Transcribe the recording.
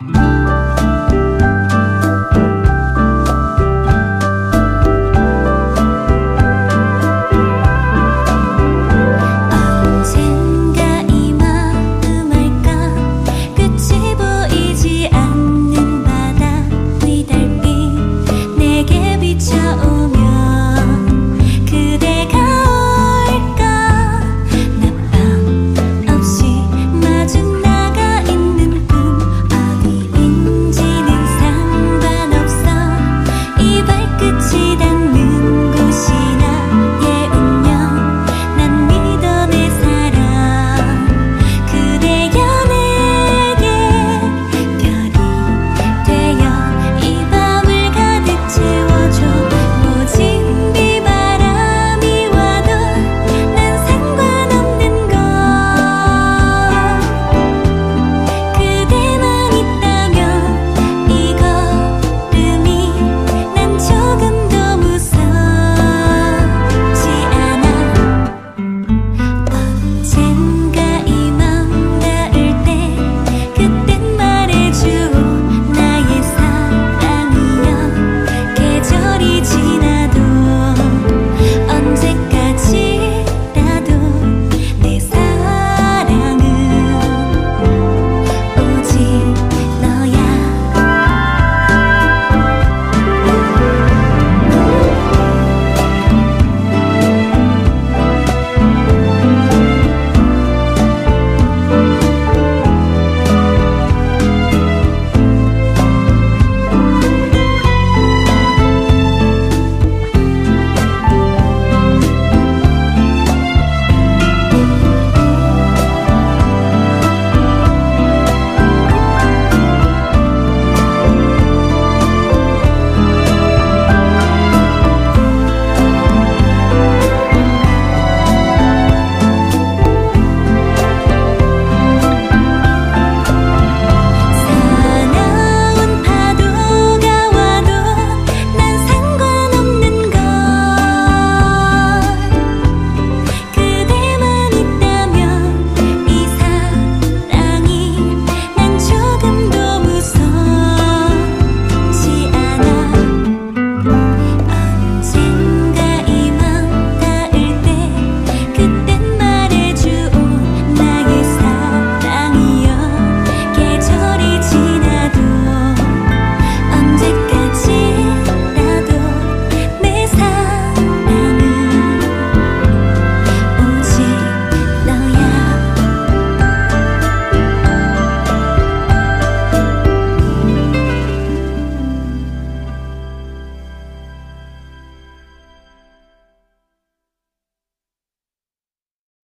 Bye.